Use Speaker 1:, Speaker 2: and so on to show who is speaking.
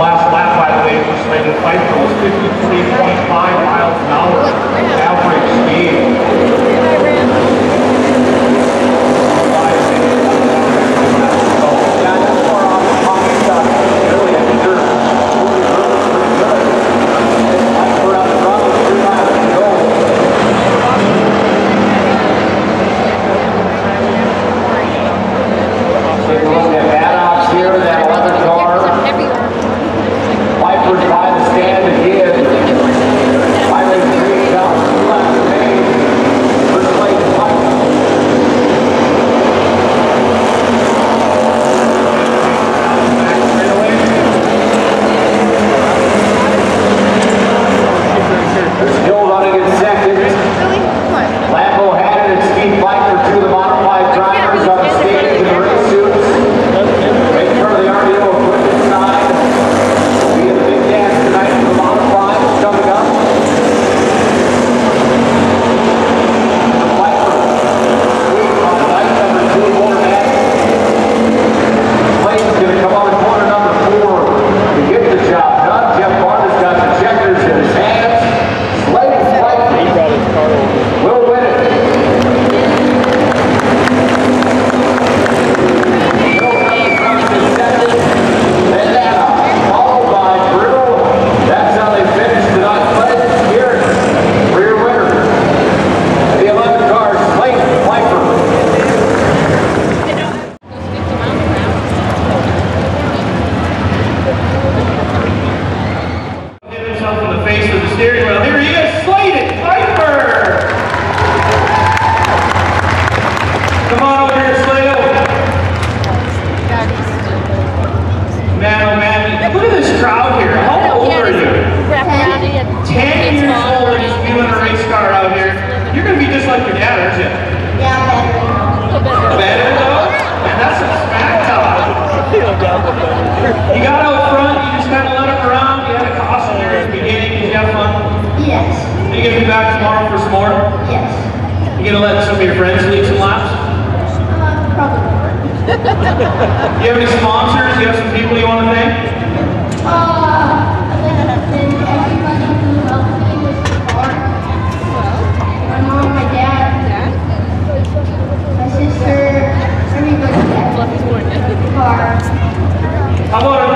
Speaker 1: last lap, by the way, was Slated Piper was 53.5 miles an hour average speed.
Speaker 2: you
Speaker 1: have any sponsors? You have some people you uh, want to thank?
Speaker 2: Everybody who helped me with the car. My mom, my dad, my sister, everybody helped me with the car.
Speaker 1: How about